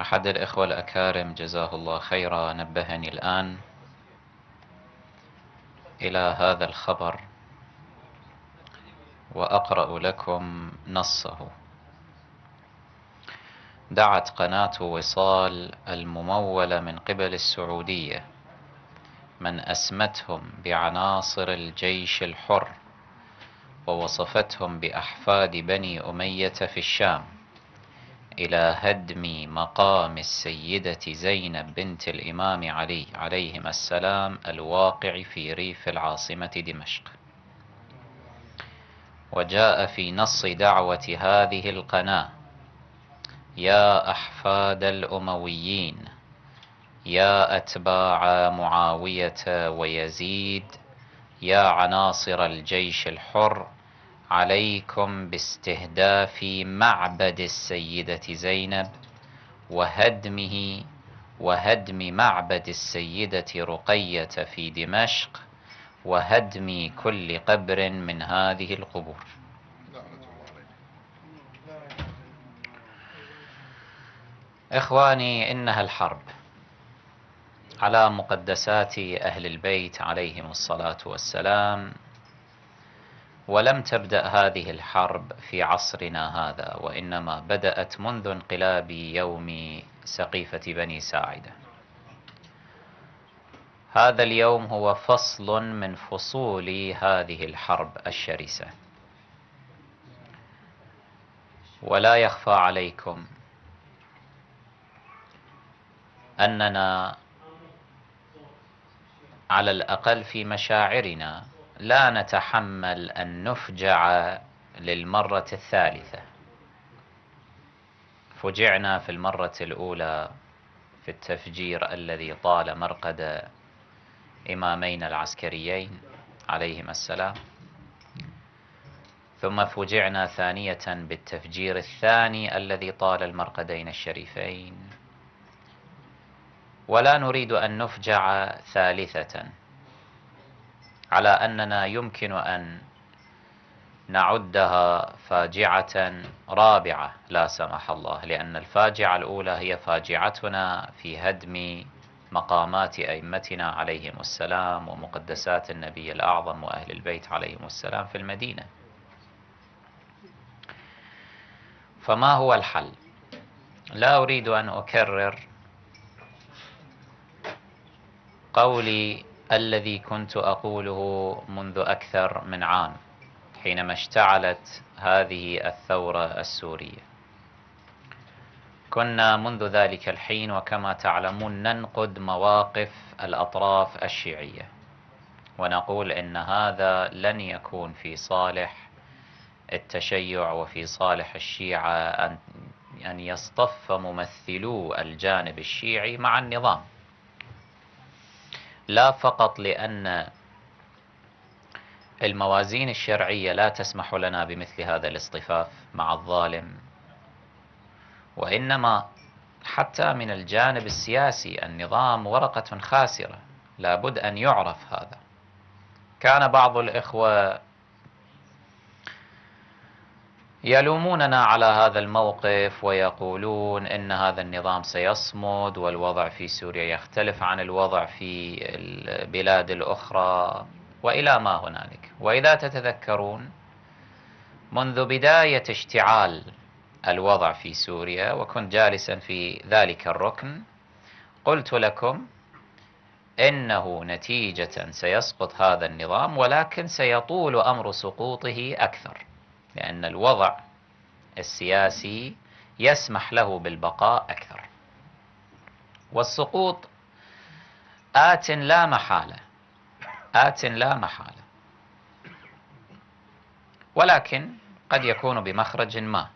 أحد الإخوة الأكارم جزاه الله خيرا نبهني الآن إلى هذا الخبر وأقرأ لكم نصه. دعت قناة وصال الممولة من قبل السعودية من أسمتهم بعناصر الجيش الحر ووصفتهم بأحفاد بني أمية في الشام. إلى هدم مقام السيدة زينب بنت الإمام علي عليهما السلام الواقع في ريف العاصمة دمشق. وجاء في نص دعوة هذه القناة يا أحفاد الأمويين يا أتباع معاوية ويزيد يا عناصر الجيش الحر عليكم باستهداف معبد السيدة زينب وهدمه وهدم معبد السيدة رقية في دمشق وهدم كل قبر من هذه القبور. إخواني إنها الحرب. على مقدسات أهل البيت عليهم الصلاة والسلام ولم تبدأ هذه الحرب في عصرنا هذا وإنما بدأت منذ انقلاب يوم سقيفة بني ساعدة. هذا اليوم هو فصل من فصول هذه الحرب الشرسة. ولا يخفى عليكم أننا على الأقل في مشاعرنا لا نتحمل أن نفجع للمرة الثالثة. فجعنا في المرة الأولى في التفجير الذي طال مرقد إمامين العسكريين عليهما السلام. ثم فجعنا ثانية بالتفجير الثاني الذي طال المرقدين الشريفين. ولا نريد أن نفجع ثالثة. على أننا يمكن أن نعدها فاجعة رابعة لا سمح الله لأن الفاجعة الأولى هي فاجعتنا في هدم مقامات أئمتنا عليهم السلام ومقدسات النبي الأعظم وأهل البيت عليهم السلام في المدينة. فما هو الحل؟ لا أريد أن أكرر قولي الذي كنت أقوله منذ أكثر من عام حينما اشتعلت هذه الثورة السورية. كنا منذ ذلك الحين وكما تعلمون ننقد مواقف الأطراف الشيعية. ونقول إن هذا لن يكون في صالح التشيع وفي صالح الشيعة أن يصطف ممثلو الجانب الشيعي مع النظام. لا فقط لأن الموازين الشرعية لا تسمح لنا بمثل هذا الاصطفاف مع الظالم وإنما حتى من الجانب السياسي النظام ورقة خاسرة لابد أن يعرف هذا. كان بعض الإخوة يلوموننا على هذا الموقف ويقولون إن هذا النظام سيصمد والوضع في سوريا يختلف عن الوضع في البلاد الأخرى وإلى ما هنالك. وإذا تتذكرون منذ بداية اشتعال الوضع في سوريا وكنت جالسا في ذلك الركن قلت لكم إنه نتيجة سيسقط هذا النظام ولكن سيطول أمر سقوطه أكثر. لأن الوضع السياسي يسمح له بالبقاء أكثر. والسقوط آت لا محالة آت لا محالة. ولكن قد يكون بمخرج ما.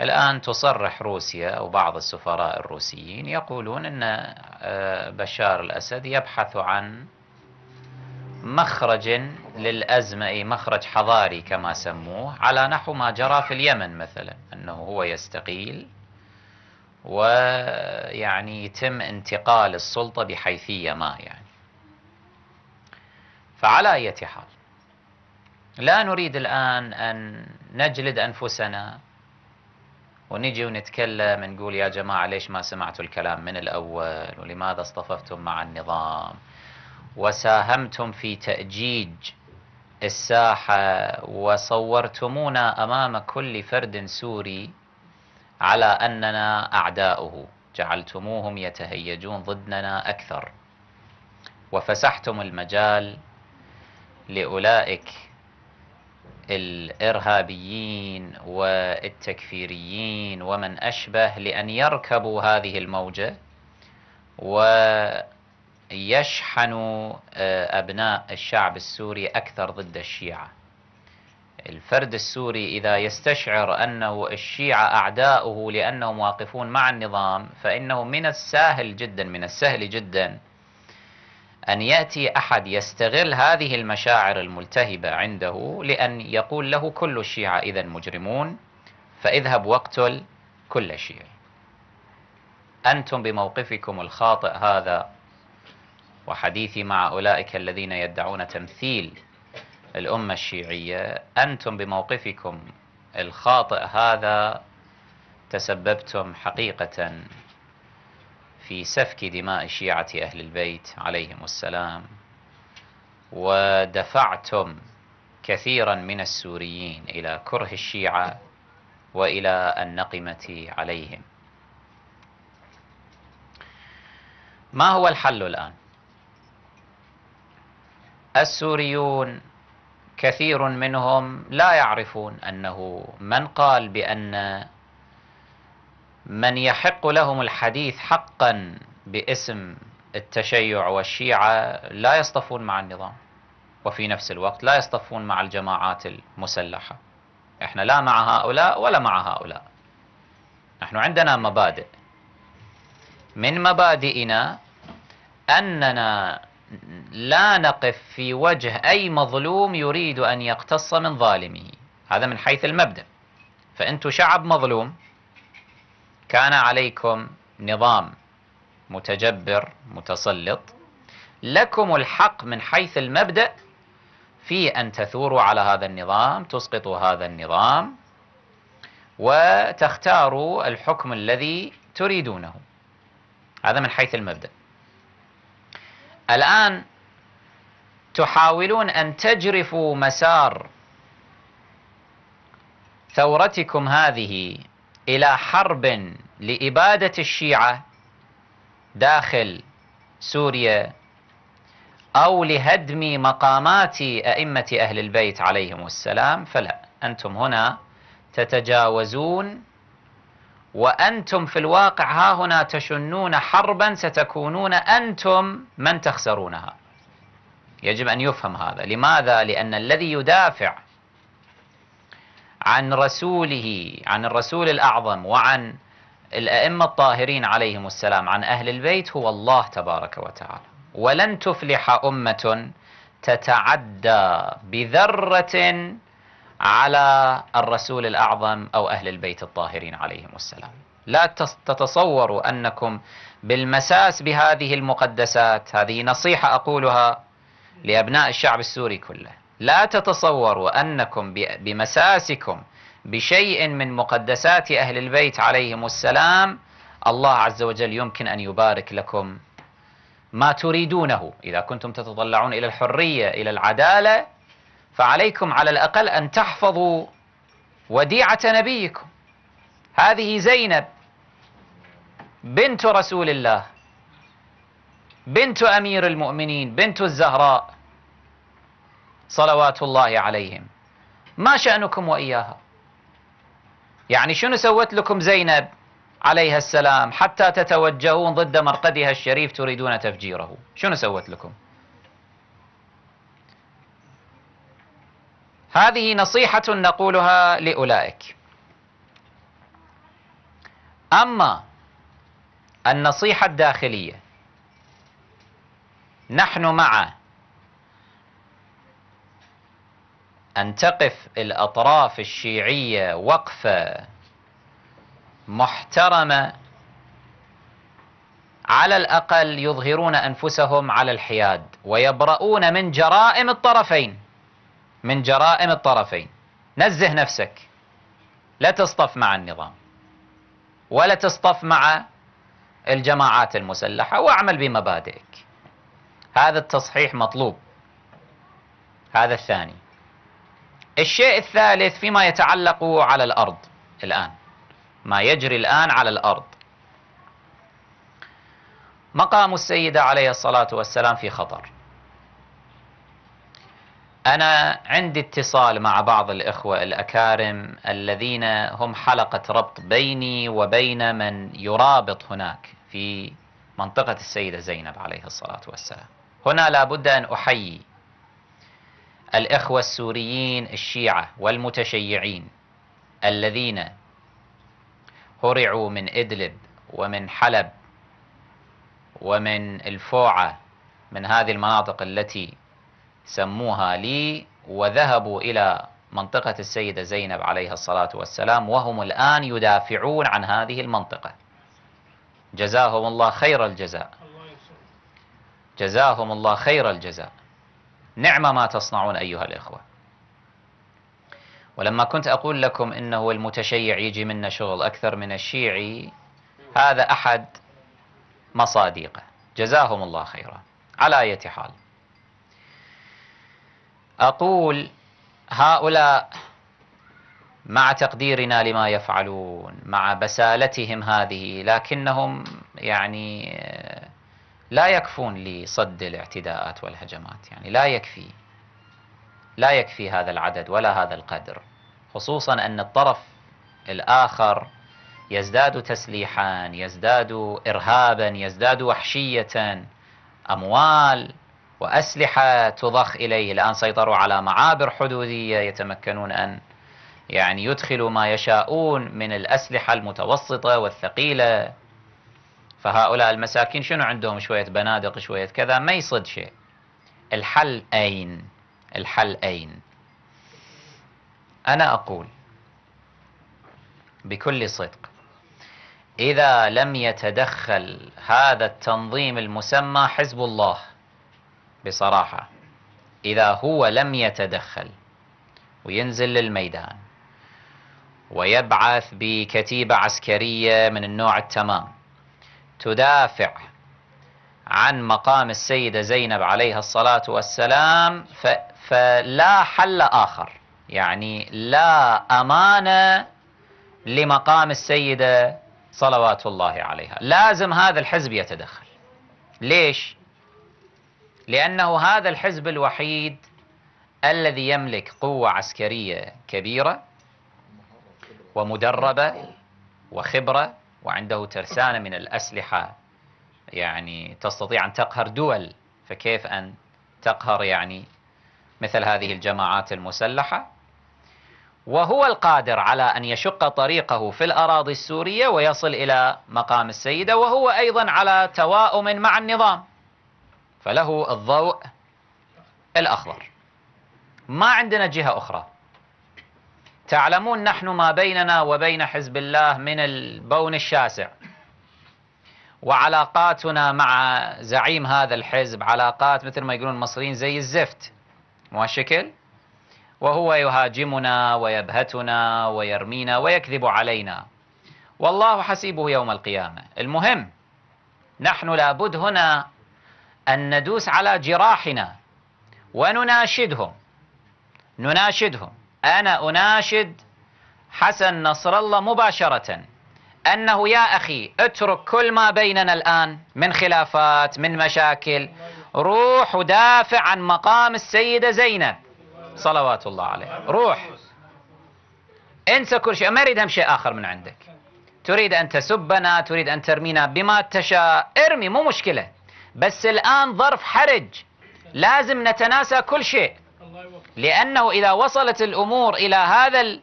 الآن تصرح روسيا أو بعض السفراء الروسيين يقولون أن آه، بشار الأسد يبحث عن مخرج للأزمة مخرج حضاري كما سموه على نحو ما جرى في اليمن مثلا أنه هو يستقيل ويعني يتم انتقال السلطة بحيثية ما يعني. فعلى أي حال لا نريد الآن أن نجلد أنفسنا ونجي ونتكلم نقول يا جماعة ليش ما سمعتوا الكلام من الأول ولماذا اصطففتم مع النظام وساهمتم في تأجيج الساحة وصورتمونا أمام كل فرد سوري على أننا أعداؤه. جعلتموهم يتهيجون ضدنا أكثر. وفسحتم المجال لأولئك الإرهابيين والتكفيريين. ومن أشبه لأن يركبوا هذه الموجة ويشحنوا آه، أبناء الشعب السوري أكثر ضد الشيعة. الفرد السوري إذا يستشعر أنه الشيعة أعداؤه لأنهم واقفون مع النظام فإنه من السهل جدا من السهل جدا أن يأتي أحد يستغل هذه المشاعر الملتهبة عنده لأن يقول له كل الشيعة إذا مجرمون فاذهب واقتل كل شيعي أنتم بموقفكم الخاطئ هذا وحديثي مع أولئك الذين يدعون تمثيل الأمة الشيعية أنتم بموقفكم الخاطئ هذا تسببتم حقيقة في سفك دماء شيعة أهل البيت عليهم السلام. ودفعتم كثيرا من السوريين إلى كره الشيعة وإلى النقمة عليهم. ما هو الحل الآن؟ السوريون كثير منهم لا يعرفون أنه من قال بأن من يحق لهم الحديث حقا باسم التشيع والشيعة لا يصطفون مع النظام وفي نفس الوقت لا يصطفون مع الجماعات المسلحة. إحنا لا مع هؤلاء ولا مع هؤلاء. نحن عندنا مبادئ. من مبادئنا أننا لا نقف في وجه أي مظلوم يريد أن يقتص من ظالمه. هذا من حيث المبدأ. فأنتم شعب مظلوم كان عليكم نظام متجبر متسلط. لكم الحق من حيث المبدأ في أن تثوروا على هذا النظام تسقطوا هذا النظام وتختاروا الحكم الذي تريدونه. هذا من حيث المبدأ. الآن تحاولون أن تجرفوا مسار ثورتكم هذه إلى حرب لإبادة الشيعة داخل سوريا أو لهدم مقامات أئمة أهل البيت عليهم السلام. فلا أنتم هنا تتجاوزون وأنتم في الواقع ها هنا تشنون حربا ستكونون أنتم من تخسرونها. يجب أن يفهم هذا. لماذا؟ لأن الذي يدافع عن رسوله عن الرسول الأعظم وعن الأئمة الطاهرين عليهم السلام عن أهل البيت هو الله تبارك وتعالى. ولن تفلح أمة تتعدى بذرة على الرسول الأعظم أو أهل البيت الطاهرين عليهم السلام. لا تتصوروا أنكم بالمساس بهذه المقدسات. هذه نصيحة أقولها لأبناء الشعب السوري كله. لا تتصوروا أنكم بمساسكم بشيء من مقدسات أهل البيت عليهم السلام. الله عز وجل يمكن أن يبارك لكم ما تريدونه. إذا كنتم تتطلعون إلى الحرية إلى العدالة فعليكم على الأقل أن تحفظوا وديعة نبيكم. هذه زينب بنت رسول الله بنت أمير المؤمنين بنت الزهراء صلوات الله عليهم. ما شأنكم وإياها؟ يعني شنو سوت لكم زينب عليها السلام حتى تتوجهون ضد مرقدها الشريف تريدون تفجيره؟ شنو سوت لكم؟ هذه نصيحة نقولها لأولئك. أما النصيحة الداخلية نحن مع أن تقف الأطراف الشيعية وقفة محترمة على الأقل يظهرون أنفسهم على الحياد ويبرؤون من جرائم الطرفين. من جرائم الطرفين. نزه نفسك. لا تصطف مع النظام. ولا تصطف مع الجماعات المسلحة. واعمل بمبادئك. هذا التصحيح مطلوب. هذا الثاني. الشيء الثالث فيما يتعلق على الأرض الآن. ما يجري الآن على الأرض. مقام السيدة عليه الصلاة والسلام في خطر. أنا عندي اتصال مع بعض الإخوة الأكارم الذين هم حلقة ربط بيني وبين من يرابط هناك في منطقة السيدة زينب عليه الصلاة والسلام. هنا لابد أن أحيي الإخوة السوريين الشيعة والمتشيعين الذين هرعوا من إدلب ومن حلب ومن الفوعة من هذه المناطق التي سموها لي وذهبوا إلى منطقة السيدة زينب عليها الصلاة والسلام وهم الآن يدافعون عن هذه المنطقة. جزاهم الله خير الجزاء. جزاهم الله خير الجزاء. نعم ما تصنعون أيها الإخوة. ولما كنت أقول لكم إنه المتشيع يجي منا شغل أكثر من الشيعي هذا أحد مصادقه جزاهم الله خيرا. على أي حال. أقول هؤلاء مع تقديرنا لما يفعلون مع بسالتهم هذه لكنهم يعني لا يكفون لصد الاعتداءات والهجمات يعني لا يكفي لا يكفي هذا العدد ولا هذا القدر خصوصا أن الطرف الآخر يزداد تسليحا يزداد إرهابا يزداد وحشية أموال وأسلحة تضخ إليه. الآن سيطروا على معابر حدودية يتمكنون أن يعني يدخلوا ما يشاءون من الأسلحة المتوسطة والثقيلة. فهؤلاء المساكين شنو عندهم؟ شوية بنادق شوية كذا ما يصد شيء. الحل أين؟ الحل أين؟ أنا أقول بكل صدق إذا لم يتدخل هذا التنظيم المسمى حزب الله بصراحة إذا هو لم يتدخل وينزل للميدان ويبعث بكتيبة عسكرية من النوع التمام تدافع عن مقام السيدة زينب عليها الصلاة والسلام فلا حل آخر يعني لا أمانة لمقام السيدة صلوات الله عليها. لازم هذا الحزب يتدخل. ليش؟ لأنه هذا الحزب الوحيد الذي يملك قوة عسكرية كبيرة ومدربة وخبرة وعنده ترسانة من الأسلحة. يعني تستطيع أن تقهر دول فكيف أن تقهر يعني مثل هذه الجماعات المسلحة؟ وهو القادر على أن يشق طريقه في الأراضي السورية ويصل إلى مقام السيدة وهو أيضا على تواؤم مع النظام. فله الضوء الأخضر. ما عندنا جهة أخرى. تعلمون نحن ما بيننا وبين حزب الله من البون الشاسع. وعلاقاتنا مع زعيم هذا الحزب علاقات مثل ما يقولون المصريين زي الزفت. مو هالشكل؟ وهو يهاجمنا ويبهتنا ويرمينا ويكذب علينا. والله حسيبه يوم القيامة. المهم نحن لابد هنا أن ندوس على جراحنا ونناشدهم. نناشدهم. أنا أناشد حسن نصر الله مباشرة أنه يا أخي اترك كل ما بيننا الآن من خلافات من مشاكل. روح ودافع عن مقام السيدة زينب. صلوات الله عليه روح. انسى كل شيء. ما اريد شيء آخر من عندك. تريد أن تسبنا تريد أن ترمينا بما تشاء. ارمي مو مشكلة. بس الآن ظرف حرج. لازم نتناسى كل شيء. لأنه إذا وصلت الأمور إلى هذا ال...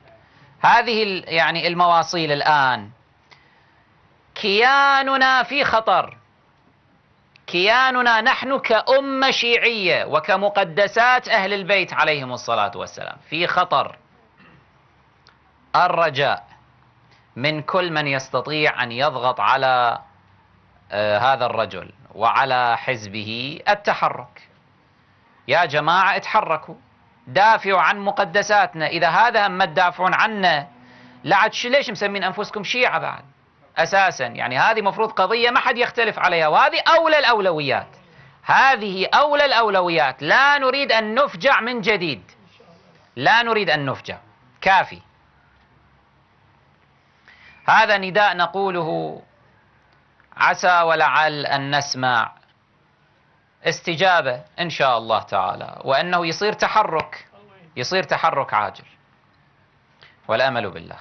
هذه ال... يعني المواصيل الآن كياننا في خطر. كياننا نحن كأمة شيعية وكمقدسات أهل البيت عليهم الصلاة والسلام. في خطر. الرجاء. من كل من يستطيع أن يضغط على آه هذا الرجل. وعلى حزبه التحرك. يا جماعة اتحركوا دافعوا عن مقدساتنا. إذا هذا ما تدافعون عنا لا عاد ليش مسمين أنفسكم شيعة بعد؟ أساسا. يعني هذه مفروض قضية ما حد يختلف عليها وهذه أولى الأولويات. هذه أولى الأولويات. لا نريد أن نفجع من جديد. لا نريد أن نفجع. كافي. هذا نداء نقوله عسى ولعل أن نسمع استجابة إن شاء الله تعالى وأنه يصير تحرك يصير تحرك عاجل والأمل بالله.